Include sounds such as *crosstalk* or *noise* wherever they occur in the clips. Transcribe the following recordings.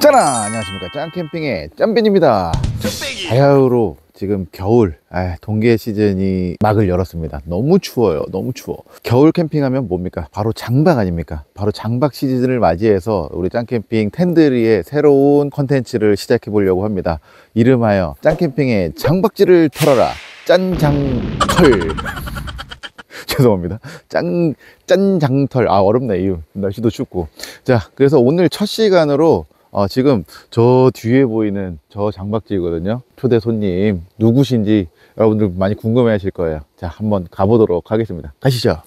짜라 안녕하십니까. 짱캠핑의 짬빈입니다. 바야흐로 지금 겨울 아, 동계 시즌이 막을 열었습니다. 너무 추워요. 너무 추워. 겨울 캠핑하면 뭡니까? 바로 장박 아닙니까? 바로 장박 시즌을 맞이해서 우리 짱캠핑 텐드리의 새로운 컨텐츠를 시작해 보려고 합니다. 이름하여 짱캠핑의 장박지를 털어라. 짠장털 *laughs* 죄송합니다. 짠, 짠 장털. 아, 어렵네. 이 날씨도 춥고. 자, 그래서 오늘 첫 시간으로 어, 지금 저 뒤에 보이는 저 장박지거든요. 초대 손님 누구신지 여러분들 많이 궁금해 하실 거예요. 자, 한번 가보도록 하겠습니다. 가시죠.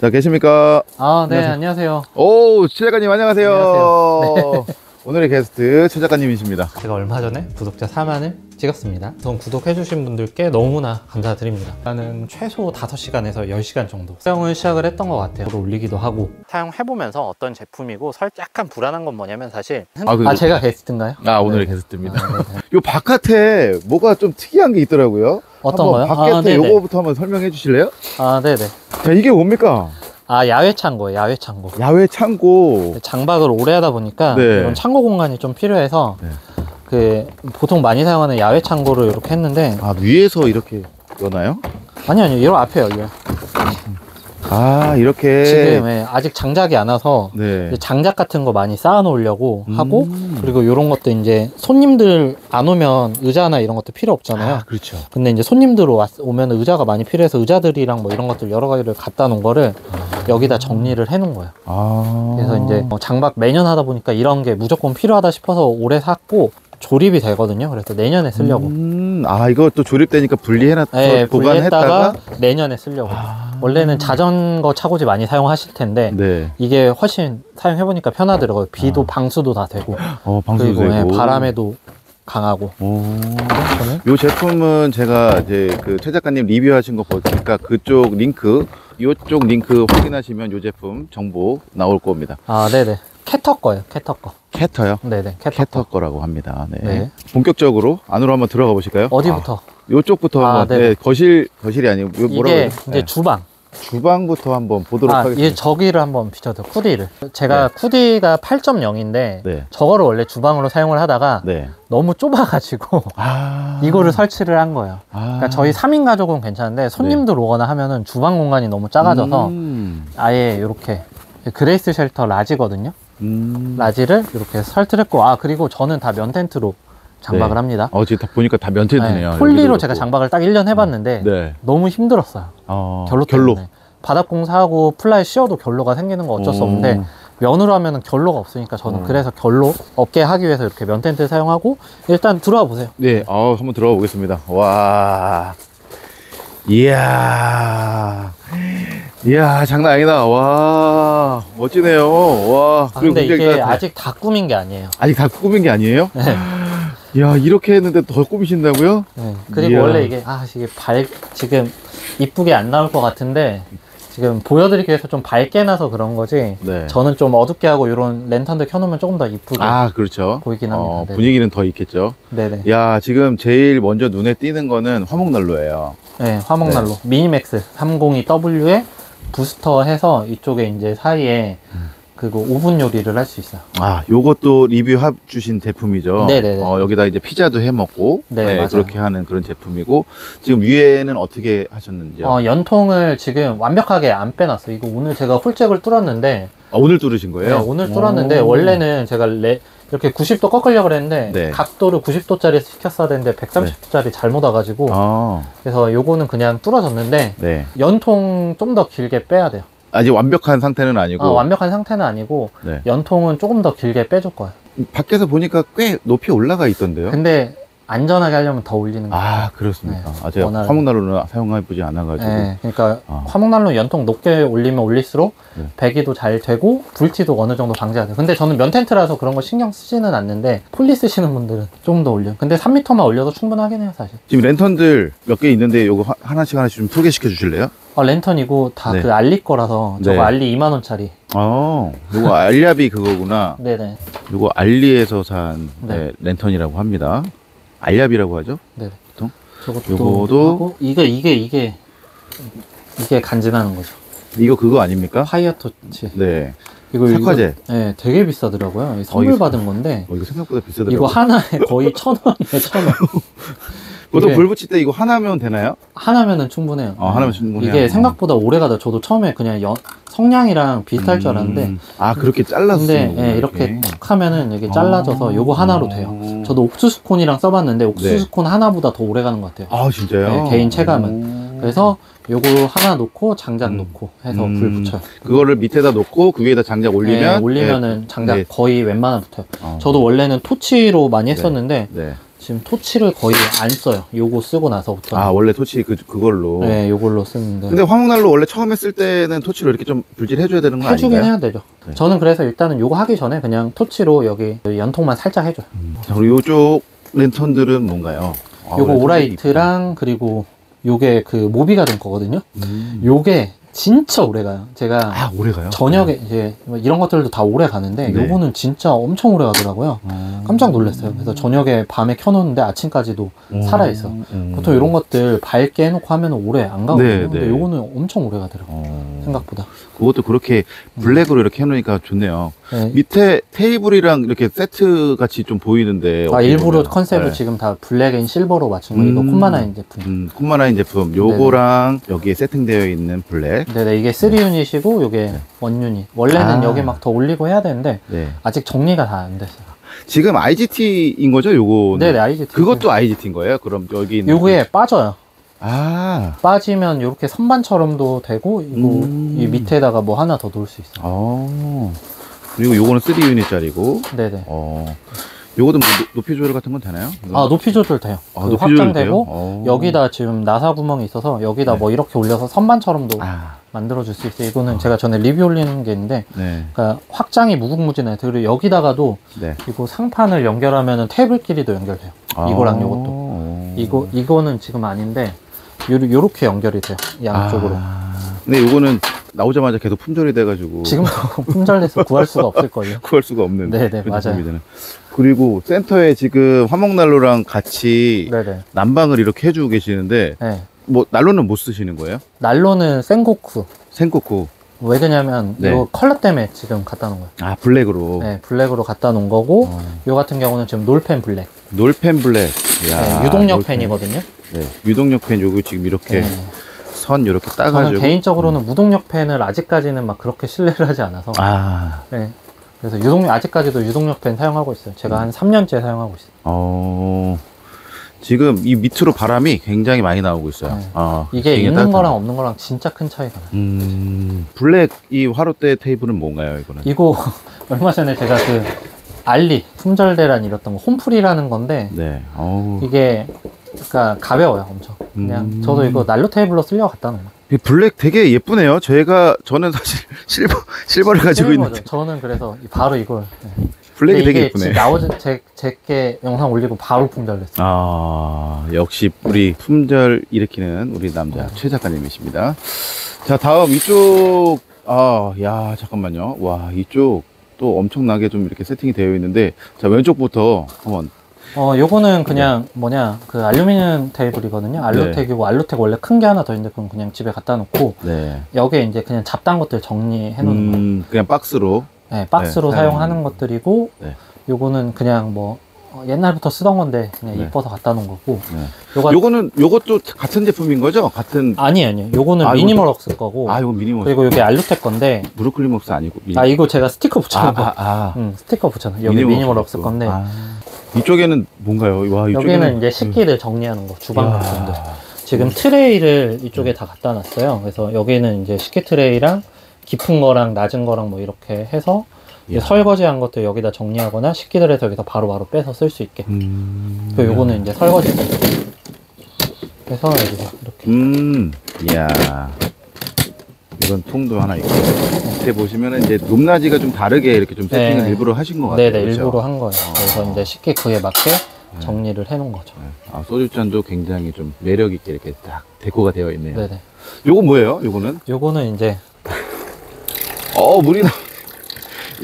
자, 계십니까? 아, 네, 안녕하세요. 안녕하세요. 오, 최 작가님 안녕하세요. 안녕하세요. *laughs* 오늘의 게스트 최 작가님이십니다. 제가 얼마 전에 구독자 4만을 찍었습니다. 우선 구독해주신 분들께 너무나 감사드립니다. 나는 최소 5시간에서 10시간 정도 사용을 시작을 했던 것 같아요. 올리기도 하고. 사용해보면서 어떤 제품이고 설 약간 불안한 건 뭐냐면 사실. 아, 아, 그리고- 제가 게스트인가요? 아, 오늘의 네. 게스트입니다. 아, 네, 네. *laughs* 요 바깥에 뭐가 좀 특이한 게 있더라고요. 어떤 거요? 바깥에 아, 네네. 요거부터 한번 설명해 주실래요? 아, 네네. 자, 이게 뭡니까? 아, 야외 창고예요, 야외 창고. 야외 창고. 장박을 오래 하다 보니까 네. 이런 창고 공간이 좀 필요해서 네. 그 보통 많이 사용하는 야외 창고를 이렇게 했는데 아, 위에서 이렇게 여나요? 아니 아니요 이런 앞에 열려요 아, 이렇게. 지금 예, 아직 장작이 안 와서 네. 장작 같은 거 많이 쌓아 놓으려고 하고 음. 그리고 이런 것도 이제 손님들 안 오면 의자나 이런 것도 필요 없잖아요. 아, 그렇죠. 근데 이제 손님들 왔, 오면 의자가 많이 필요해서 의자들이랑 뭐 이런 것들 여러 가지를 갖다 놓은 거를 여기다 정리를 해 놓은 거예요. 아. 그래서 이제 뭐 장박 매년 하다 보니까 이런 게 무조건 필요하다 싶어서 올해 샀고 조립이 되거든요. 그래서 내년에 쓰려고. 음, 아, 이거 또 조립되니까 분리해놨, 네, 보관했다가. 내년에 쓰려고. 아. 원래는 자전거 차고지 많이 사용하실 텐데 네. 이게 훨씬 사용해보니까 편하더라고요. 비도 방수도 다 되고 어, 방수도 그리고 예, 되고. 바람에도 강하고. 요 제품은 제가 이제 그 최 작가님 리뷰하신 거 보니까 그쪽 링크, 요쪽 링크 확인하시면 요 제품 정보 나올 겁니다. 아 네네 캐터 거예요. 캐터 거. 캐터요? 네네 캐터, 캐터 거. 거라고 합니다. 네. 네. 본격적으로 안으로 한번 들어가 보실까요? 어디부터? 아, 요쪽부터 아, 한번. 네, 거실 거실이 아니고 요 뭐라고 이게? 이제 네. 주방. 주방부터 한번 보도록 아, 하겠습니다. 이 저기를 한번 비춰도 쿠디를. 제가 쿠디가 8.0인데 네. 저거를 원래 주방으로 사용을 하다가 네. 너무 좁아가지고 아. *laughs* 이거를 설치를 한 거예요. 아. 그러니까 저희 3인 가족은 괜찮은데 손님들 오거나 하면은 주방 공간이 너무 작아져서 음. 아예 이렇게 그레이스 shelter large거든요. 음. large를 이렇게 설치했고 아 그리고 저는 다 면 텐트로 장박을 네. 합니다. 어, 지금 다 보니까 다 면 텐트네요. 네, 폴리로 제가. 장박을 딱 1년 해봤는데 네. 너무 힘들었어요. 어, 결로 결로. 때문에. 바닥 공사하고 플라이 씌워도 결로가 생기는 건 어쩔 수 오. 없는데 면으로 하면은 결로가 없으니까 저는 음. 그래서 결로 없게 하기 위해서 이렇게 면 텐트 사용하고 일단 들어와 보세요. 네, 어, 한번 들어가 보겠습니다. 와. 이야. 이야, 장난 아니다. 와. 멋지네요. 와. 아, 근데 이게 따뜻해. 아직 다 꾸민 게 아니에요. 아직 다 꾸민 게 아니에요? 네. 이야, 이렇게 했는데 더 꾸미신다고요? 네. 그리고 이야. 원래 이게 아 이게 밝 지금 이쁘게 안 나올 것 같은데 지금 보여드리기 위해서 좀 밝게 나서 그런 거지. 네. 저는 좀 어둡게 하고 이런 랜턴들 켜놓으면 조금 더 이쁘게 아, 그렇죠. 보이긴 합니다. 어, 네. 분위기는 더 있겠죠. 네네. 야, 지금 제일 먼저 눈에 띄는 거는 화목난로예요. 네, 화목난로 미니맥스 302W에 부스터 해서 이쪽에 이제 사이에 음. 그리고 오븐 요리를 할 수 있어요. 아, 요것도 리뷰 해 주신 제품이죠. 네네네. 어, 여기다 이제 피자도 해 먹고 네, 맞아요. 그렇게 하는 그런 제품이고 지금 위에는 어떻게 하셨는지요? 어, 연통을 지금 완벽하게 안 빼놨어요. 이거 오늘 제가 홀잭을 뚫었는데 아, 오늘 뚫으신 거예요? 네, 오늘 뚫었는데 오. 원래는 제가 레, 이렇게 90도 꺾으려고 그랬는데 네. 각도를 90도짜리 시켰어야 되는데 130도짜리 잘못 와가지고 아, 그래서 요거는 그냥 뚫어졌는데 네. 연통 좀 더 길게 빼야 돼요. 아직 완벽한 상태는 아니고 어, 완벽한 상태는 아니고 네. 연통은 조금 더 길게 빼줄 거예요. 밖에서 보니까 꽤 높이 올라가 있던데요. 근데 안전하게 하려면 더 올리는 거예요. 아, 그렇습니까? 네, 아, 제가 원활하게. 화목난로는 사용해 보지 않아 가지고. 네, 그러니까 아. 화목난로 연통 높게 올리면 올릴수록 네. 배기도 잘 되고 불티도 어느 정도 방지가 돼요. 근데 저는 면 텐트라서 그런 거 신경 쓰지는 않는데 폴리 쓰시는 분들은 조금 더 올려요. 근데 3m만 올려도 충분하긴 해요, 사실. 지금 랜턴들 몇 개 있는데 요거 하- 하나씩 하나씩 좀 소개시켜 주실래요? 아, 랜턴이고 다 네. 그 알리 거라서 저거 네. 알리 2만 원짜리. 어, 요거 알리아비 그거구나. *laughs* 네네. 요거 알리에서 산 네. 네, 랜턴이라고 합니다. 알리아비라고 하죠? 네네. 보통? 저것도 요거도- 하고 이게 이게 이게 이게 간지나는 거죠. 이거 그거 아닙니까? fire torch. 네. 이거 착화제. 이거, 네, 되게 비싸더라고요. 이 선물 어, 이거- 받은 건데 어, 이거 생각보다 비싸더라고요. 이거 하나에 거의 천 원이에요, 천 원. *laughs* 보통 이게- 불 붙일 때 이거 하나면 되나요? 하나면은 충분해요. 어, 하나면 충분해요. 이게 어. 생각보다 오래 가다. 저도 처음에 그냥 연- 성냥이랑 비슷할 줄 알았는데 음. 아 그렇게 잘랐어. 근데 예, 이렇게 툭 하면은 이게 잘라져서 아. 요거 하나로 돼요. 저도 옥수수 콘이랑 써봤는데 옥수수 네. 콘 하나보다 더 오래 가는 것 같아요. 아 진짜요? 네, 개인 체감은. 오. 그래서 요거 하나 놓고 장작 음. 놓고 해서 음. 불 붙여요. 그거를 밑에다 놓고 그 위에다 장작 올리면 네, 올리면은 장작 네. 거의 웬만하면 붙어요. 어. 저도 원래는 토치로 많이 했었는데 네. 지금 토치를 거의 안 써요. 요거 쓰고 나서부터. 아 원래 토치 그 그걸로. 네, 요걸로 쓰는데. 근데 화목난로 원래 처음 했을 때는 토치로 이렇게 좀 불질해 줘야 되는 거 해주긴 아닌가요? 해야 되죠. 네. 저는 그래서 일단은 요거 하기 전에 그냥 토치로 여기 연통만 살짝 해줘요. 자, 그리고 이쪽 랜턴들은 뭔가요? 아, 요거 오라이트랑 그리고 요게 그 모비가 된 거거든요. 음. 요게 진짜 오래 가요. 제가 아 오래 가요? 저녁에 이제 뭐 이런 것들도 다 오래 가는데 네. 요거는 진짜 엄청 오래 가더라고요. 어. 깜짝 놀랐어요. 그래서 저녁에 밤에 켜놓는데 아침까지도 음. 살아 있어. 음. 보통 이런 것들 밝게 해놓고 하면 오래 안 가거든요. 네, 근데 네. 요거는 엄청 오래 가더라고요. 어. 생각보다. 그것도 그렇게 black으로 이렇게 해놓으니까 좋네요. 네. 밑에 테이블이랑 이렇게 세트 같이 좀 보이는데. 아, 일부러 보면. 컨셉을 네. 지금 다 black and silver로 맞춘 거. 이거 음. 콤마나인 제품. 음, 콤마라인 제품 요거랑 여기에 세팅되어 있는 black. 네네, 이게 3 유닛이고, 요게 원 1유닛. 원래는 아. 여기 막 더 올리고 해야 되는데, 네. 아직 정리가 다 안 됐어요. 지금 IGT인 거죠, 요거? 네네, IGT. 그것도 IGT인 거예요? 그럼 여기 있는. 요게 빠져요. 아. 빠지면 이렇게 선반처럼도 되고, 이거, 음. 이 밑에다가 뭐 하나 더 놓을 수 있어요. 어. 그리고 요거는 3 유닛짜리고. 네네. 어. 요것도 뭐 노- 높이 조절 같은 건 되나요? 아, 높이 조절 돼요. 아, 그 높이 조절 돼요? 확장되고, 어. 여기다 지금 나사 구멍이 있어서, 여기다 네. 뭐 이렇게 올려서 선반처럼도 아. 만들어 줄 수 있어요. 이거는 제가 전에 리뷰 올리는 게 있는데, 네. 그러니까 확장이 무궁무진해요. 그리고 여기다가도 네. 이거 상판을 연결하면은 테이블끼리도 연결돼요. 이거랑 요것도. 어. 이거 이거는 지금 아닌데 요, 요렇게 연결이 돼요. 양쪽으로. 아. 근데 요거는 나오자마자 계속 품절이 돼가지고. 지금도 *laughs* 품절돼서 구할 수가 없을 거예요. 구할 수가 없는. 네네, 그런 맞아요. 그리고 센터에 지금 화목난로랑 같이 네네. 난방을 이렇게 해주고 계시는데, 네. 뭐, 난로는 못 쓰시는 거예요? 난로는 생고쿠. 생코코. 왜 그러냐면 네. 이거 컬러 때문에 지금 갖다 놓은 거예요. 아, 블랙으로. 네, black으로 갖다 놓은 거고 어. 요 같은 경우는 지금 놀팬 black. 놀팬 black. 야, 네, 유동력 놀팬. 팬이거든요. 네, 유동력 팬 요거 지금 이렇게 네. 선 이렇게 저는 따가지고. 개인적으로는 무동력 팬을 아직까지는 막 그렇게 신뢰를 하지 않아서 아, 네. 그래서 유동력 아직까지도 유동력 팬 사용하고 있어요. 제가 한 3년째 사용하고 있어요. 어, 지금 이 밑으로 바람이 굉장히 많이 나오고 있어요. 네. 아, 이게 있는 따뜻하네. 거랑 없는 거랑 진짜 큰 차이가 나요. 음, black 이 화롯대 테이블은 뭔가요, 이거는? 이거 *laughs* 얼마 전에 제가 그 알리 품절대란 이랬던 거 홈플이라는 건데 네, 어우. 이게 그러니까 가벼워요 엄청 그냥 음. 저도 이거 난로 테이블로 쓰려고 갖다 놓은 이 black 되게 예쁘네요. 제가 저는 사실 *laughs* silver silver를 가지고. 있는데 저는 그래서 바로 이걸 네. black이 근데 되게 이게 예쁘네. 나오자 제, 제게 영상 올리고 바로 품절됐어요 아, 역시 우리 품절 일으키는 우리 남자 최 작가님이십니다. 자, 다음 이쪽 아, 야, 잠깐만요. 와, 이쪽 또 엄청나게 좀 이렇게 세팅이 되어 있는데 자, 왼쪽부터 한번 어 요거는 그냥 뭐냐 그 알루미늄 테이블이거든요 알루텍이고 알루텍 원래 큰 게 하나 더 있는데 그건 그냥 집에 갖다 놓고 네. 여기에 이제 그냥 잡다한 것들 정리해 놓는 거예요 음, 그냥 박스로 네, 박스로 네, 사용하는 사용. 것들이고 네. 요거는 그냥 뭐 어, 옛날부터 쓰던 건데 그냥 네. 이뻐서 갖다 놓은 거고 네. 요거 요거는 요것도 같은 제품인 거죠? 같은 아니 아니요 요거는 아, Minimal Works 거고 아, 이거 Minimal Works. 그리고 요게 Alutec 건데 Brooklyn Works 아니고 미니... 아 이거 제가 스티커 붙여놓은 아, 거 아, 아. 응, 스티커 붙여놓은 여기 Minimal Works 또. 건데 아. 이쪽에는 뭔가요? 와, 이쪽에는 여기는 이제 식기를 정리하는 거 주방 야. 같은데 지금 트레이를 이쪽에 다 갖다 놨어요 그래서 여기는 이제 식기 트레이랑 깊은 거랑 낮은 거랑 뭐 이렇게 해서 야. 설거지한 것들 여기다 정리하거나 식기들에서 여기서 바로바로 빼서 쓸 수 있게 음. 그리고 요거는 이제 설거지 그래서 여기서 이렇게 음, 이야. 이건 통도 하나 있고. 밑에 보시면은 이제 높낮이가 좀 다르게 이렇게 좀 세팅을 네. 일부러 하신 것 같아요. 네네 그렇죠? 일부러 한 거예요 그래서 이제 식기 그에 맞게 네. 정리를 해놓은 거죠 네. 아, 소주잔도 굉장히 좀 매력 있게 이렇게 딱 데코가 되어 있네요. 네네 요거 뭐예요? 요거는? 요거는 이제 어, 물이 나.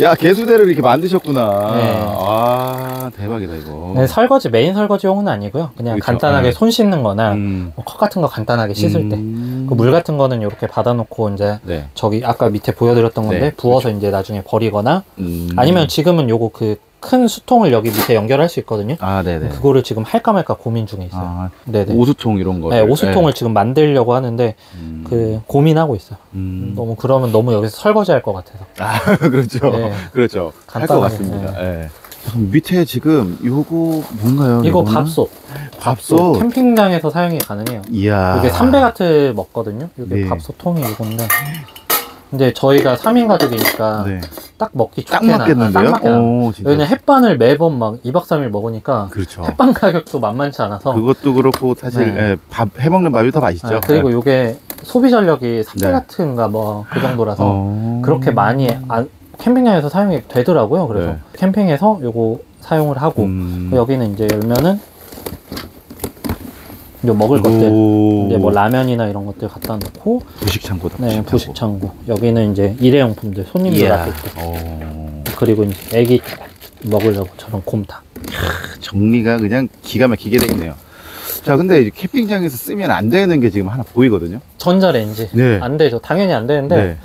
야, 개수대를 이렇게 만드셨구나. 네. 아, 대박이다, 이거. 네, 설거지 메인 설거지용은 아니고요 그냥 그렇죠. 간단하게 네. 손 씻는 거나 음. 뭐 컵 같은 거 간단하게 씻을 때 음. 그물 같은 거는 이렇게 받아놓고 이제 네. 저기 아까 밑에 보여드렸던 건데 네, 부어서 이제 나중에 버리거나 음. 아니면 지금은 요거 그 큰 수통을 여기 밑에 연결할 수 있거든요. 아, 네네. 그거를 지금 할까 말까 고민 중에 있어요. 아, 네네. 오수통 이런 거. 네, 오수통을 지금 만들려고 하는데 음. 그 고민하고 있어요. 음. 너무 그러면 너무 여기서 설거지 할 것 같아서. 아, *laughs* 그렇죠. 네. 그렇죠. 할 것 같습니다. 예. 잠깐 밑에 지금 요거 뭔가요? 이거 이거는? 밥솥. 밥솥. 캠핑장에서 사용이 가능해요. 이야. 이게 300와트 먹거든요. 이게 네. 밥솥통이 이건데. 근데 저희가 3인 가족이니까 네. 딱 먹기 딱 좋게 나- 맞겠는데요? 딱. 오, 진짜. 왜냐면 햇반을 매번 막 2박 3일 먹으니까 그렇죠. 햇반 가격도 만만치 않아서 그것도 그렇고 사실 네. 예, 밥 해먹는 밥이 더 맛있죠. 네, 그리고 요게 소비 전력이 3 네. 0 0가뭐 그 정도라서 어. 그렇게 많이 안- 캠핑장에서 사용이 되더라고요. 그래서 네. 캠핑에서 요거 사용을 하고 음. 여기는 이제 열면은 요 먹을 것들 오. 이제 뭐 라면이나 이런 것들 갖다 놓고 부식 창고다. 네 부식 창고 여기는 이제 일회용품들 손님들 이야. 앞에 때 어. 그리고 이제 애기 먹으려고 저런 곰탕 정리가 그냥 기가 막히게 돼 있네요. 자, 근데 이 캠핑장에서 쓰면 안 되는 게 지금 하나 보이거든요. 전자레인지 네. 안 되죠 당연히 안 되는데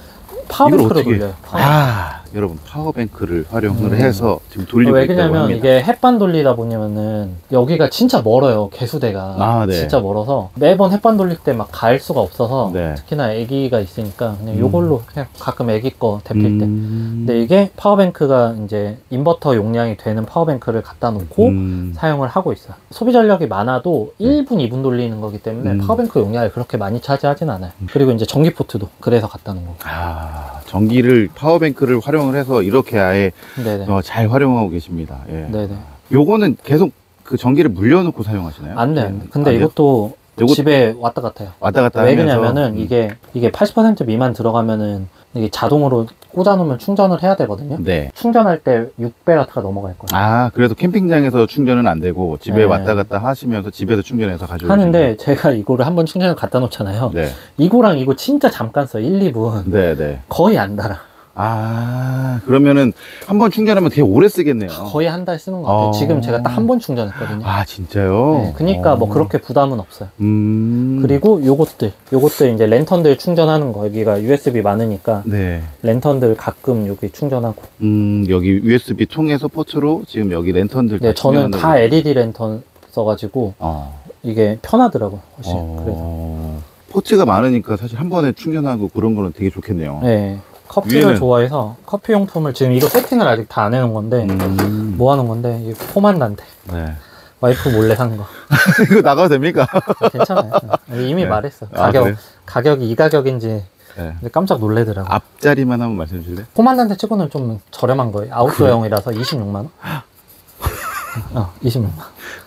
power bank로 어떻게- 돌려요 파워. 아, 여러분 power bank를 활용을 음. 해서 지금 돌리고 왜 있다고 그러냐면 합니다. 이게 햇반 돌리다 보면은 여기가 진짜 멀어요 개수대가 아, 네. 진짜 멀어서 매번 햇반 돌릴 때 막 갈 수가 없어서 네. 특히나 아기가 있으니까 그냥 음. 요걸로 그냥 가끔 아기 거 데필 때 음. 근데 이게 파워뱅크가 이제 인버터 용량이 되는 power bank를 갖다 놓고 음. 사용을 하고 있어요 소비 전력이 많아도 1분 2분 돌리는 거기 때문에 음. power bank 용량을 그렇게 많이 차지하진 않아요 그리고 이제 전기 포트도 그래서 갖다 놓은 거고 아, 전기를 파워뱅크를 활용 을 해서 이렇게 아예 네네 어, 잘 활용하고 계십니다. 예. 네네 요거는 계속 그 전기를 물려놓고 사용하시나요? 안돼 네. 근데 안 돼요? 이것도 요거- 집에 왔다 갔다 해요 왔다 갔다 왜 하면서 그러냐면은 음. 이게 이게 80% 미만 들어가면은 이게 자동으로 꽂아놓으면 충전을 해야 되거든요. 네. 충전할 때 6배와트가 넘어갈 거예요. 아, 그래도 캠핑장에서 충전은 안 되고 집에 네. 왔다 갔다 하시면서 집에서 충전해서 가져오시는 하는데 제가 이거를 한번 충전을 갖다 놓잖아요. 네. 이거랑 이거 진짜 잠깐 써 1, 2분 네, 네. 거의 안 달아. 아, 그러면은 한 번 충전하면 되게 오래 쓰겠네요. 거의 한 달 쓰는 것 같아요. 어. 지금 제가 딱 한 번 충전했거든요. 아, 진짜요? 네, 그러니까 뭐 어. 그렇게 부담은 없어요. 음. 그리고 요것들, 요것들 이제 랜턴들 충전하는 거 여기가 USB 많으니까 네. 랜턴들 가끔 여기 충전하고. 음, 여기 USB 통해서 포트로 지금 여기 랜턴들 네, 다 저는 다? LED 랜턴 써가지고 어. 이게 편하더라고요. 훨씬. 그래서. 어. 포트가 많으니까 사실 한 번에 충전하고 그런 거는 되게 좋겠네요. 네. 커피를 위에는? 좋아해서 커피 용품을 지금 이거 세팅을 아직 다 안 해놓은 건데 음. 뭐 하는 건데 이게 포만단데 네. 와이프 몰래 산 거 *laughs* 이거 나가도 됩니까? 괜찮아요. 아니, 이미 네. 말했어. 아, 가격 그래요? 가격이 이 가격인지 네. 깜짝 놀래더라고. 요 앞자리만 한번 말씀해 주실래요? 포만단테 치고는 좀 저렴한 거예요. 아웃도어용이라서 26만 원. *laughs* 어, 26만 원.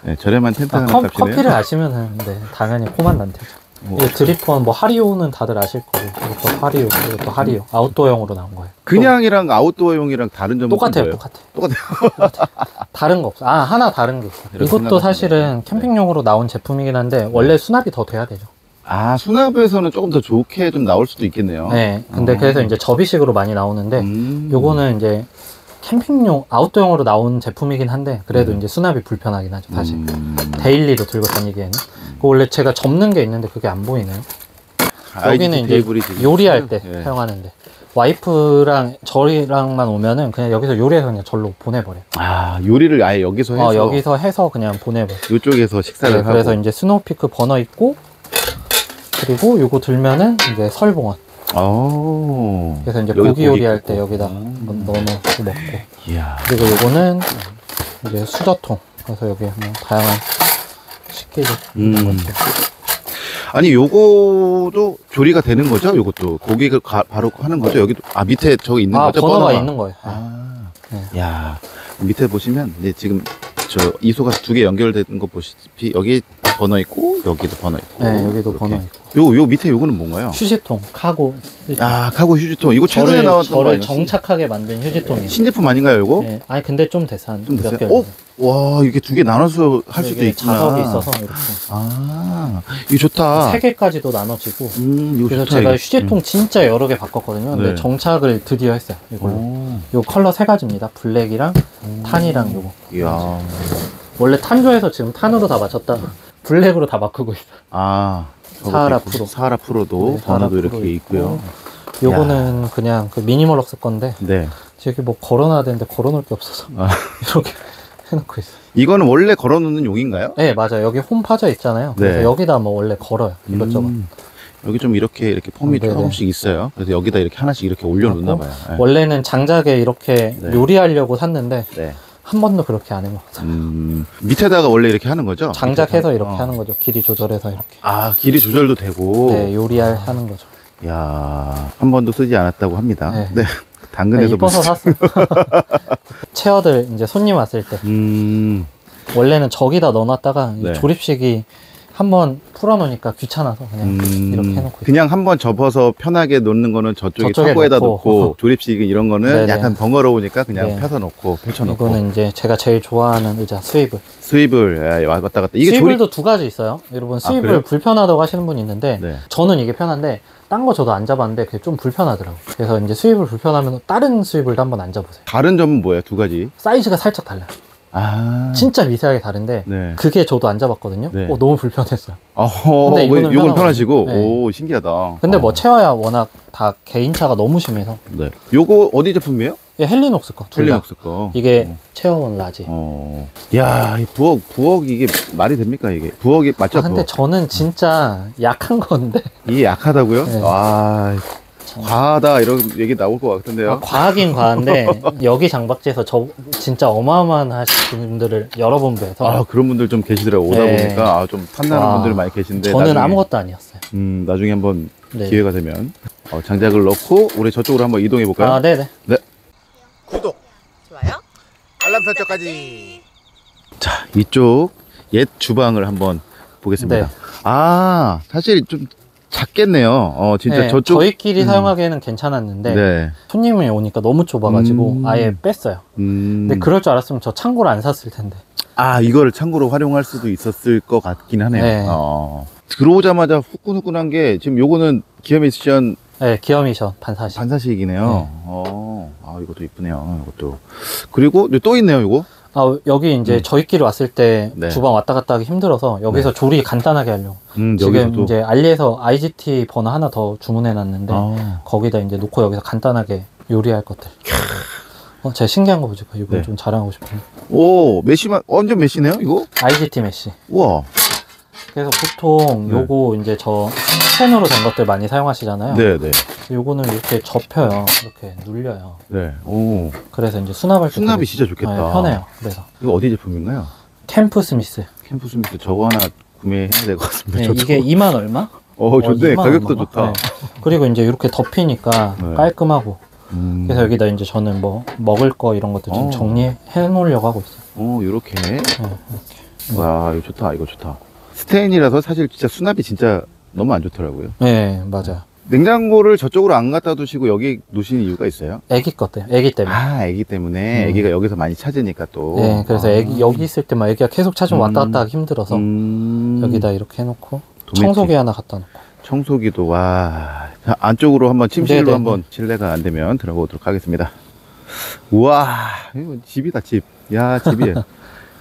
네, 저렴한 텐트 아, 하나 컵, 값이네요. 커피를 아시면은 네, 당연히 포만단테죠. 뭐, 이 드리폰 뭐 하리오는 다들 아실 거고 이것도 하리오 이것도 하리오 아웃도어용으로 나온 거예요. 그냥이랑 아웃도어용이랑 다른 점은 똑같아요? 똑같아요. 똑같아요. 다른 거 없어. 아 하나 다른 게 있어. 이것도 사실은 돼요. 캠핑용으로 나온 제품이긴 한데 원래 수납이 더 돼야 되죠. 아, 수납에서는 조금 더 좋게 좀 나올 수도 있겠네요. 네. 근데 어. 그래서 이제 접이식으로 많이 나오는데 음. 요거는 이제 캠핑용 아웃도어용으로 나온 제품이긴 한데 그래도 음. 이제 수납이 불편하긴 하죠. 사실 음. daily로 들고 다니기에는. 그 원래 제가 접는 게 있는데 그게 안 보이네요. 여기는 IGT 이제 요리할 때 예. 사용하는데 와이프랑 저희랑만 오면은 그냥 여기서 요리해서 그냥 절로 보내버려. 요 아, 요리를 아예 여기서 해서 어, 여기서 해서 그냥 보내버려. 요 이쪽에서 식사를 네, 하고 그래서 이제 Snow Peak 버너 있고 그리고 요거 들면은 이제 설봉원. 오. 그래서 이제 고기 요리할. 때 여기다 음. 넣어놓고 먹고. 이야. 그리고 요거는 이제 수저통. 그래서 여기 뭐 다양한 이런 음. 것들. 아니 요거도 조리가 되는 거죠? 요것도 고기가 가- 바로 하는 거죠? 여기도 아 밑에 저기 있는 아 거죠? 버너가 있는 거예요. 아, 네. 야 밑에 보시면 이제 지금 저 이소가 두 개 연결된 거 보시피 여기 버너 있고 여기도 버너 있고. 네, 여기도 이렇게. 버너 있고. 요, 요 밑에 요거는 뭔가요? 휴지통, 카고. 아 카고 휴지통 이거 최근에 저를, 나왔던 거 저를? 정착하게 만든 휴지통이에요. 신제품 아닌가요 요거? 네. 아니 근데 좀한좀몇 됐어요? 어? 와 이게 두 개 나눠서 할 수도 있구나. 자석이 있어서 이렇게 아 이거 좋다. 세 개까지도 나눠지고. 음 이거 그래서 좋다. 제가 이거. 휴지통 진짜 여러 개 바꿨거든요. 근데 네. 정착을 드디어 했어요. 음. 이걸로. 오. 요 컬러 세 가지입니다. 블랙이랑 탄이랑 요거. 이야. 원래 탄조에서 지금 탄으로 다 맞췄다가 블랙으로 다 바꾸고 있어. 아 사하라 있고, 프로. 사하라 프로도 네, 사하라 번호도 프로 이렇게 있고요. 요거는 그냥 그 미니멀 럭스 건데 네. 저기 뭐 걸어놔야 되는데 걸어놓을 게 없어서 아. *laughs* 이렇게 해놓고 있어요. 이거는 원래 걸어놓는 용인가요? 네 맞아요. 여기 홈 파져 있잖아요. 그래서 네. 여기다 뭐 원래 걸어요. 이것저것. 음, 여기 좀 이렇게 이렇게 폼이 어, 네네. 조금씩 있어요. 그래서 여기다 이렇게 하나씩 이렇게 올려놓나 봐요. 네. 원래는 장작에 이렇게 네. 요리하려고 샀는데 네. 한 번도 그렇게 안 해먹었어요. 음, 밑에다가 원래 이렇게 하는 거죠? 장작해서? 이렇게 어. 하는 거죠. 길이 조절해서 이렇게. 아, 길이 조절도 되고. 네, 요리할 하는 거죠. 야, 한 번도 쓰지 않았다고 합니다. 네. 네. *laughs* 당근에서 이뻐서 볼 수- 샀어요. *laughs* 체어들 이제 손님 왔을 때 음, 원래는 저기다 넣어놨다가 이 네. 조립식이 한번 풀어놓으니까 귀찮아서 그냥 음, 이렇게 해놓고 있어요. 그냥 한번 접어서 편하게 놓는 거는 저쪽에 저쪽에 창고에다 놓고, 놓고. *laughs* 조립식 이런 거는 네네. 약간 번거로우니까 그냥 네. 펴서 놓고 펼쳐놓고 이거는 이제 제가 제일 좋아하는 의자 스위블. 수입을 예, 왔다 갔다 이게 조립 스위블도 두 가지 있어요. 여러분? 스위블 불편하다고 하시는 분이 있는데 네. 저는 이게 편한데 딴거 저도 앉아봤는데 그게 좀 불편하더라고요. 그래서 이제 스위블 불편하면 다른 스위블도 한번 앉아보세요. 다른 점은 뭐예요? 두 가지. 사이즈가 살짝 달라요. 아, 진짜 미세하게 다른데 네. 그게 저도 앉아봤거든요. 네. 어, 너무 불편했어요. *laughs* 어허, 근데 이거는, 이건. 편하시고, 네. 오, 신기하다. 근데 어. 뭐 체어야 워낙 다 개인차가 너무 심해서 네. 요거 어디 제품이에요? 이게 Helinox 거. 둘. Helinox 거. 이게 어. Chair One Large. 어. 야, 이 부엌, 부엌 이게 말이 됩니까, 이게? 부엌이 맞죠? 아, 근데 부엌? 저는 진짜 약한 건데 이게 약하다고요? 네. 와, 과하다, 이런 얘기 나올 것 같은데요. 아, 과하긴 과한데 *laughs* 여기 장박지에서 저 진짜 어마어마한 하신 분들을 여러 번 뵈서 아, 그런 분들 좀 계시더라고. 오다 네. 보니까, 아, 좀 탐나는 와, 분들이 많이 계신데. 저는 나중에, 아무것도 아니었어요. 음, 나중에 한번 네. 기회가 되면, 어, 장작을 넣고, 우리 저쪽으로 한번 이동해 볼까요? 아, 네네. 구독! 좋아요. 알람 설정까지. 자, 이쪽 옛 주방을 한번 보겠습니다. 네. 아, 사실 좀 작겠네요. 어, 진짜 네, 저쪽. 저희끼리 음. 사용하기에는 괜찮았는데 네. 손님이 오니까 너무 좁아가지고 음. 아예 뺐어요. 음. 근데 그럴 줄 알았으면 저 창고를 안 샀을 텐데. 아, 이거를 창고로 활용할 수도 있었을 것 같긴 하네요. 네. 어. 들어오자마자 후끈후끈한 게 지금 요거는 기어 미션 네, 기어미션 반사식. 반사식이네요. 네. 어. 아, 이것도 이쁘네요. 이것도. 그리고 또 있네요, 요거. 아, 여기 이제 음. 저희끼리 왔을 때 네. 주방 왔다 갔다 하기 힘들어서 여기서 조리 간단하게 하려고. 음, 지금 여기서도. 이제 알리에서 IGT 버너 하나 더 주문해 놨는데 아. 거기다 이제 놓고 여기서 간단하게 요리할 것들. 어, 제가 신기한 거 보죠. 이거 네. 좀 자랑하고 싶은데. 오, 메시만 완전 메시네요, 이거? IGT 메시. 우와. 그래서 보통 네. 요거 이제 저 스텐으로 된 것들 많이 사용하시잖아요. 네, 네. 요거는 이렇게 접혀요. 이렇게 눌려요. 네. 오. 그래서 이제 수납할 때 수납이 되게- 진짜 좋겠다. 네, 편해요. 그래서 이거 어디 제품인가요? 캠프 스미스. 캠프 스미스 저거 하나 구매해야 될 것 같습니다. 네, 저도. 이게 2만 얼마? *laughs* 어, 좋네. 2만 가격도 얼마인가? 좋다. 네. 그리고 이제 이렇게 덮이니까 네. 깔끔하고. 음. 그래서 여기다 이제 저는 뭐 먹을 거 이런 것도 좀 어. 정리해 놓으려고 하고 있어요. 어, 요렇게. 네. 와, 이거 좋다. 이거 좋다. 스테인이라서 사실 진짜 수납이 진짜 너무 안 좋더라고요. 네, 맞아요. 냉장고를 저쪽으로 안 갖다 두시고 여기 놓으시는 이유가 있어요? 애기 것 때문에. 애기 때문에. 아, 애기 때문에 음. 애기가 여기서 많이 찾으니까 또. 네, 그래서 아. 애기 여기 있을 때만 애기가 계속 찾으면 왔다 음. 갔다 하기 힘들어서 음. 여기다 이렇게 해놓고 도매치. 청소기 하나 갖다 놓고. 청소기도 와 자, 안쪽으로 한번 침실로 네네. 한번 실내가 안 되면 들어가 보도록 하겠습니다. 우와 이거 집이다 집. 야 집이에요. *laughs*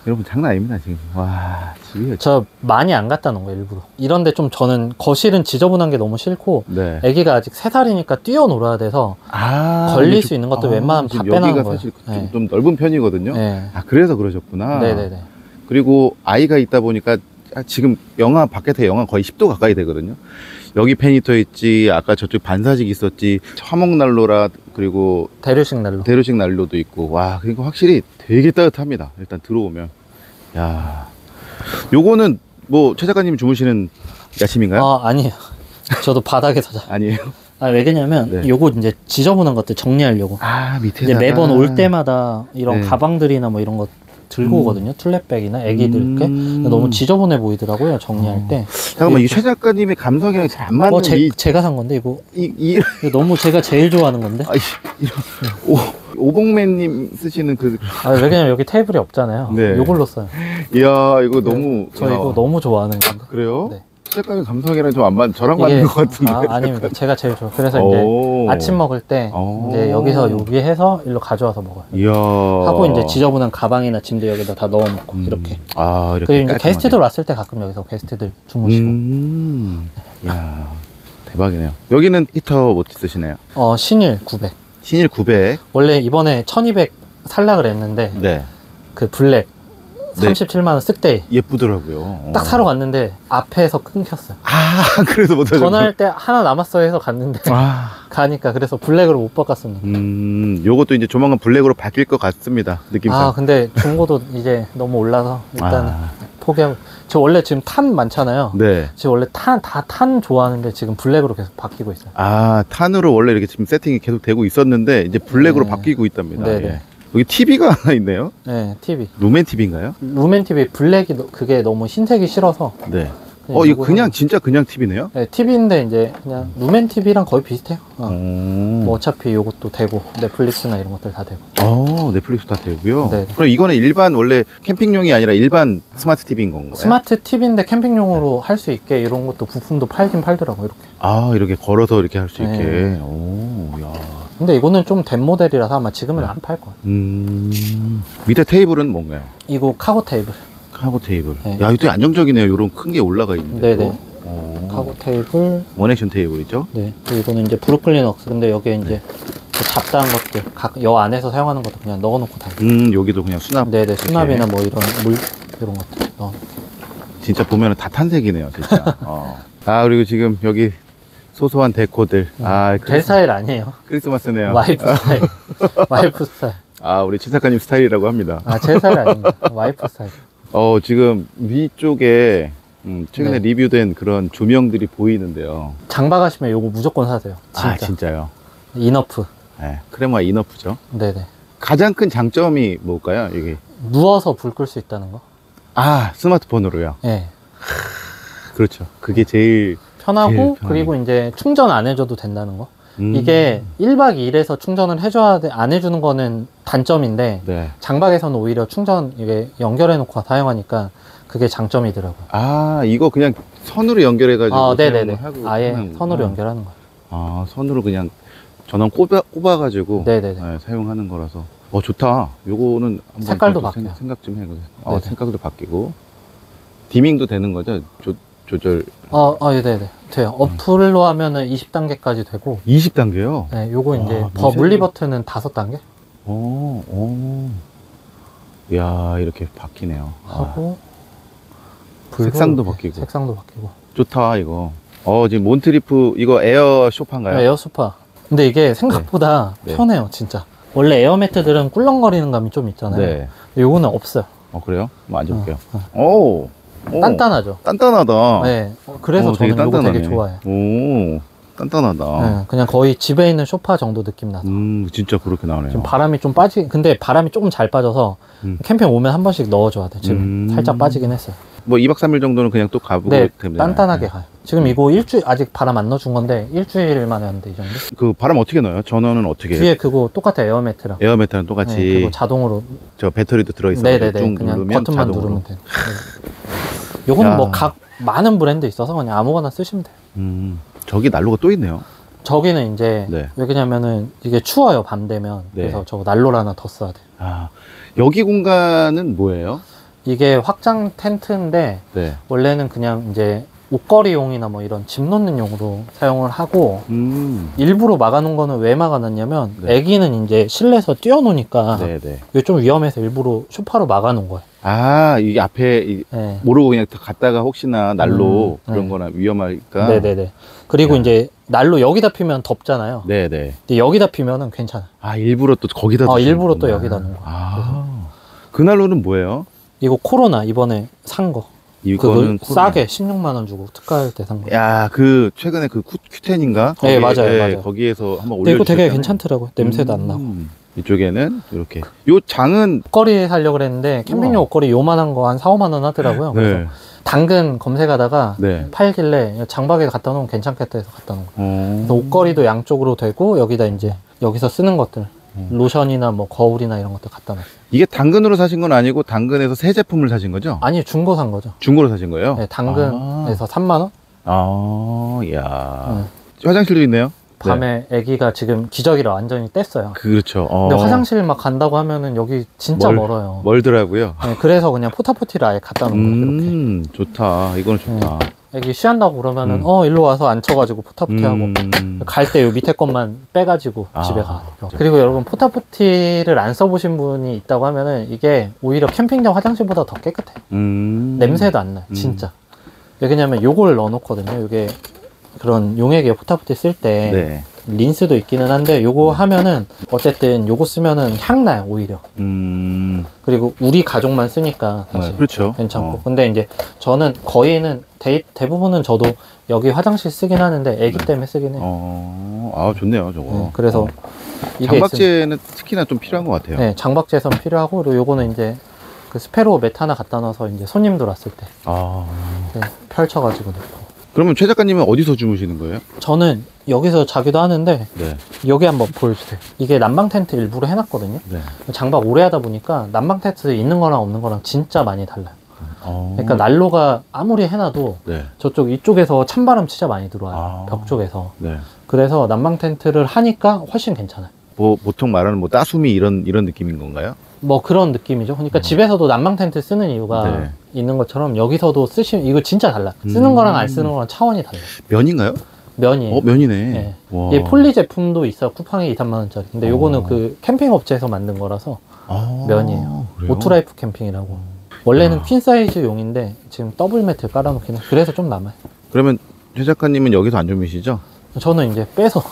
여러분 장난 아닙니다 지금. 와 집이에요. 저 많이 안 갖다 놓은 거예요 일부러. 이런데 좀 저는 거실은 지저분한 게 너무 싫고 네. 애기가 아직 세 살이니까 뛰어 놀아야 돼서 아 걸릴 이게 수 있는 것도 아, 웬만하면 다 빼놓은 여기가 거예요. 사실 좀, 네. 좀 넓은 편이거든요. 네. 아 그래서 그러셨구나. 네네네. 그리고 아이가 있다 보니까 아, 지금 영하 바깥에 영하 거의 10도 가까이 되거든요. 여기 페니터 있지, 아까 저쪽 반사식 있었지, 화목 난로라 그리고 대류식 난로. 대로식 난로도 있고 와 그러니까 확실히 되게 따뜻합니다. 일단 들어오면 야 요거는 뭐 최 작가님 주무시는 야심인가요? 아 아니에요. 저도 바닥에서 자. 아니에요. 아 왜냐면 네. 요거 이제 지저분한 것들 정리하려고. 아 밑에 이제 매번 올 때마다 이런 네. 가방들이나 뭐 이런 거 들고 음. 오거든요. 툴렛백이나 애기들 게. 음. 너무 지저분해 보이더라고요. 정리할 어. 때. 잠깐만 이 최 작가님의 감성이랑 잘 안 맞는 어, 제, 이, 제가 산 건데 이거, 이, 이, 이거 너무 제가 제일 좋아하는 건데. 아, 이, 이런, 오, 오봉맨님 쓰시는 그, 아 왜냐면 여기 테이블이 없잖아요. 네. 이걸로 써요. 이야, 이거 너무. 저 야, 이거 너무 좋아하는 건데. 그래요? 네. 색감이 감성이랑 좀 안 맞, 저랑 맞는 것 같은데. 아, 아닙니다. 제가 제일 좋아. 그래서 이제 오. 아침 먹을 때 오. 이제 여기서 여기 해서 일로 가져와서 먹어요. 이야. 하고 이제 지저분한 가방이나 짐도 여기다 다 넣어 놓고 음. 이렇게. 아, 이렇게. 그리고 이제. 게스트들 왔을 때 가끔 여기서 게스트들 주무시고. 음. 야 대박이네요. 여기는 히터 못 쓰시네요. 어 신일 900. 신일 900. 원래 이번에 1200 살라 그랬는데 네. 그 블랙 네. 37만 원 쓱데이 예쁘더라고요. 딱 사러 갔는데 앞에서 끊겼어요. 아, *laughs* 그래서 못. 전화할 때 하나 남았어요 해서 갔는데 아. *laughs* 가니까 그래서 블랙으로 못 바꿨습니다. 음, 요것도 이제 조만간 블랙으로 바뀔 것 같습니다. 느낌상. 아 근데 중고도 *laughs* 이제 너무 올라서 일단은 아, 포기하고 저 원래 지금 탄 많잖아요. 네. 지금 원래 탄 다 탄 좋아하는데 지금 블랙으로 계속 바뀌고 있어요. 아, 탄으로 원래 이렇게 지금 세팅이 계속 되고 있었는데 이제 블랙으로 네. 바뀌고 있답니다. 네네. 예. 여기 TV가 하나 있네요. 네, TV. 루멘 TV인가요? 루멘 TV 블랙이 너- 그게 너무 흰색이 싫어서. 네. 그냥 어, 이거 요거는- 그냥 진짜 그냥 TV네요? 네, TV인데 이제 그냥 루멘 TV랑 거의 비슷해요. 어. 음. 뭐 어차피 요것도 되고 넷플릭스나 이런 것들 다 되고. 어, 넷플릭스 다 되고요. 네. 그럼 이거는 일반 원래 캠핑용이 아니라 일반 스마트 TV인 건가요? 스마트 TV인데 캠핑용으로 할 수 있게 이런 것도 부품도 팔긴 팔더라고 이렇게. 아, 이렇게 걸어서 이렇게 할 수 있게. 네. 오, 야. 근데 이거는 좀 된 모델이라서 아마 지금은 네. 안팔 거야. 음. 밑에 테이블은 뭔가요? 이거 카고 테이블. 카고 테이블. 네. 야, 이거 안정적이네요. 이런 큰 게 올라가 있는데. 네네. 오. 카고 테이블. one action 테이블이죠? 네. 그리고 이거는 이제 Brooklyn Works. 근데 여기에 이제 그 잡다한 것들, 각, 여 안에서 사용하는 것도 그냥 넣어놓고 다녀요. 음, 여기도 그냥 수납. 네네. 수납이나 뭐 이런 물, 이런 것들. 어. 진짜 보면은 다 tan색이네요, 진짜. 어. 아, 그리고 지금 여기 소소한 데코들. 아, 제 스타일 아니에요. 크리스마스네요. 와이프 스타일. *laughs* 와이프 스타일. 아, 우리 짠 작가님 스타일이라고 합니다. 아, 제 스타일 아닙니다. 와이프 스타일. 어, 지금 위쪽에 음, 최근에 네. 리뷰된 그런 조명들이 보이는데요. 장바 가시면 요거 무조건 사세요. 진짜. 아, 진짜요? 이너프. 네, 크레마 이너프죠. 네네. 가장 큰 장점이 뭘까요? 이게 누워서 불 끌 수 있다는 거. 아 스마트폰으로요. 예. 그렇죠. 그게 제일 편하고, 제일. 그리고 이제 충전 안 해줘도 된다는 거. 음, 이게 1박 2일에서 충전을 해줘야 돼, 안 해주는 거는 단점인데, 네. 장박에서는 오히려 충전, 이게 연결해 놓고 사용하니까 그게 장점이더라고요. 아 이거 그냥 선으로 연결해가지고 아, 네네네. 하고 아예 하는구나. 선으로 연결하는 거예요. 아 선으로 그냥 전원 꼽아 꼽아가지고 네네네. 네, 사용하는 거라서 어 좋다. 요거는 한번 색깔도 저도 바뀌어요. 생각, 좀 해보세요. 어. 색깔도 바뀌고 디밍도 되는 거죠? 조, 조절 어, 어, 예, 네 네. 돼요. 어플로 하면은 20단계까지 되고, 20단계요. 네, 요거 이제 와, 버 미세- 물리 버튼은 5단계 오, 오. 야 이렇게 바뀌네요. 아, 하고, 불도 색상도 이렇게 바뀌고. 색상도 바뀌고. 좋다 이거. 어 지금 몬트리프 이거 air 소파인가요? 네, air소파. 근데 이게 생각보다 네. 편해요, 진짜. 원래 에어매트들은 꿀렁거리는 감이 좀 있잖아요. 네. 근데 요거는 없어요. 어 그래요? 한번 앉아볼게요. 어, 오, 오. 단단하죠. 단단하다. 네. 어, 그래서 어, 되게 저는 요거 되게 단단하네. 좋아해요. 오, 단단하다. 네, 그냥 거의 집에 있는 소파 정도 느낌 나서. 음, 진짜 그렇게 나오네요. 지금 바람이 좀 빠지, 근데 바람이 조금 잘 빠져서 음. 캠핑 오면 한 번씩 넣어줘야 돼. 지금 음. 살짝 빠지긴 했어요. 뭐 2박 3일 정도는 그냥 또 가보고 네, 되면 단단하게 가요. 지금 이거 일주일, 아직 바람 안 넣어준 건데 일주일 만에 하는데 이 정도? 그 바람 어떻게 넣어요? 전원은 어떻게? 해요? 뒤에 그거 똑같아, 에어매트랑. 에어매트는 똑같이 네, 그거 자동으로. 저 배터리도 들어있어. 네네네. 쭉 그냥 누르면 버튼만 자동으로. 누르면 돼. 네. *laughs* 요거는 야. 뭐각 많은 브랜드 있어서 그냥 아무거나 쓰시면 돼요. 음, 저기 난로가 또 있네요. 저기는 이제 네. 왜냐면은 이게 추워요 밤 되면 네. 그래서 저거 난로를 하나 더 써야 돼. 요 아, 여기 공간은 뭐예요? 이게 확장 텐트인데 네. 원래는 그냥 이제 옷걸이용이나 뭐 이런 짐 놓는 용으로 사용을 하고 음, 일부러 막아놓은 거는 왜 막아놨냐면 네. 애기는 이제 실내에서 뛰어노니까 네네. 이게 좀 위험해서 일부러 소파로 막아놓은 거예요. 아, 이 앞에 이- 네. 모르고 그냥 갔다가 혹시나 난로 음, 그런 네. 거나 위험하니까. 네네네. 그리고 야. 이제 난로 여기다 피면 덥잖아요. 네네. 근데 여기다 피면은 괜찮아. 아, 일부러 또 거기다. 어, 두시는구나. 일부러 또 여기다 놓은 거야. 아, 그 난로는 뭐예요? 이거 코로나 이번에 산 거. 이거는 그거 싸게 16만 원 주고 특가할 때산 거. 야, 그 최근에 그 큐- 큐텐인가? 네, 거기에, 맞아요, 맞아요. 거기에서 한번 올려 이거 되게 괜찮더라고요. 냄새도 안 나고. 음, 이쪽에는 이렇게. 요 장은 옷걸이 살려고 그랬는데 캠핑용 우와. 옷걸이 요만한 거 한 4, 5만 원 하더라고요. 그래서 네. 당근 검색하다가 네. 팔길래 장박에 갖다 놓으면 괜찮겠다 해서 갖다 놓은 거. 어. 그래서 옷걸이도 양쪽으로 되고 여기다 이제 여기서 쓰는 것들 음. 로션이나 뭐 거울이나 이런 것들 갖다 놨어요. 이게 당근으로 사신 건 아니고 당근에서 새 제품을 사신 거죠? 아니 중고 산 거죠. 중고로 사신 거예요? 네, 당근에서 3만 원? 아, 야. 응. 화장실도 있네요. 밤에 아기가 지금 기저귀를 완전히 뗐어요. 그렇죠. 어. 근데 화장실 막 간다고 하면은 여기 진짜 멀- 멀어요. 멀더라고요. 네, 그래서 그냥 포타포티를 아예 갖다 놓은 거예요. 음, 좋다. 이거는 좋다. 애기 쉬한다고 그러면은 음. 어 일로 와서 앉혀가지고 포타포티하고 음. 갈때 요 밑에 것만 빼가지고 아, 집에 가. 그리고 여러분 포타포티를 안 써보신 분이 있다고 하면은 이게 오히려 캠핑장 화장실보다 더 깨끗해요. 음. 냄새도 안 나요. 음. 진짜. 왜냐면 요걸 넣어놓거든요. 이게 그런 용액에 포타포티 쓸때 네. 린스도 있기는 한데 요거 하면은 어쨌든 요거 쓰면은 향 나요 오히려. 음. 그리고 우리 가족만 쓰니까 사실 네, 그렇죠. 괜찮고. 어. 근데 이제 저는 거의는 대, 대부분은 저도 여기 화장실 쓰긴 하는데 애기 때문에 쓰긴 해요. 어, 아, 좋네요, 저거. 네, 그래서 어. 장박제는 특히나 좀 필요한 것 같아요. 네, 장박제선 필요하고 그리고 요거는 이제 그 스페로 맷 하나 갖다 놔서 이제 손님들 왔을 때 아. 네, 펼쳐가지고 넣고. 그러면 최 작가님은 어디서 주무시는 거예요? 저는 여기서 자기도 하는데 네. 여기 한번 보여주세요. 이게 난방 텐트 일부러 해놨거든요. 네. 장박 오래 하다 보니까 난방 텐트 있는 거랑 없는 거랑 진짜 많이 달라요. 어. 그러니까 난로가 아무리 해놔도 네. 저쪽 이쪽에서 찬바람 진짜 많이 들어와요. 아. 벽 쪽에서. 네. 그래서 난방 텐트를 하니까 훨씬 괜찮아요. 뭐 보통 말하는 뭐 따수미 이런 이런 느낌인 건가요? 뭐 그런 느낌이죠. 그러니까 어. 집에서도 난방 텐트 쓰는 이유가 네. 있는 것처럼 여기서도 쓰시면 이거 진짜 달라. 요 쓰는 음. 거랑 안 쓰는 거랑 차원이 달라요. 면인가요? 면이에요. 어, 면이네. 이게 폴리 제품도 있어요. 쿠팡에 2, 3만 원짜리. 근데 요거는 어. 그 캠핑 업체에서 만든 거라서 아, 면이에요. 그래요? 오토라이프 캠핑이라고. 원래는 아. 퀸 사이즈 용인데 지금 더블 매트 깔아놓기는 그래서 좀 남아요. 그러면 최 작가님은 여기서 안 주무시죠? 저는 이제 빼서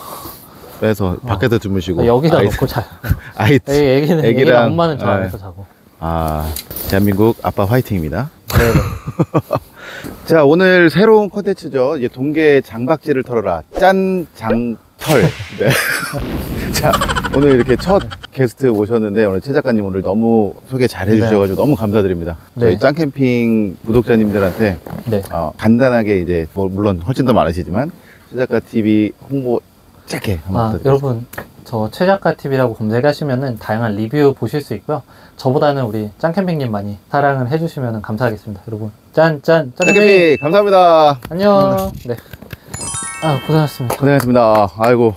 빼서 밖에서 주무시고 어. 여기다 아이, 놓고 자요. 아이 애기, 애기는 애기랑- 애기랑 엄마는 저 네. 안에서 자고. 아 대한민국 아빠 화이팅입니다. 네네. *laughs* 자 오늘 새로운 컨텐츠죠. 이제 동계 장박지를 털어라 짠 장 털. 네. *laughs* 자 오늘 이렇게 첫 게스트 오셨는데 오늘 최 작가님 오늘 너무 소개 잘 해주셔가지고 너무 감사드립니다. 저희 네. 짱캠핑 구독자님들한테 네. 어, 간단하게 이제 뭐 물론 훨씬 더 많으시지만 최 작가 TV 홍보 짧게 한번 아, 부탁드립니다. 여러분, 저 최작가 TV라고 검색하시면은 다양한 리뷰 보실 수 있고요. 저보다는 우리 짱캠핑님 많이 사랑을 해주시면 감사하겠습니다. 여러분, 짠, 짠, 짱캠핑! 짱캠핑 감사합니다. 안녕! 네. 아, 고생하셨습니다. 고생하셨습니다. 아이고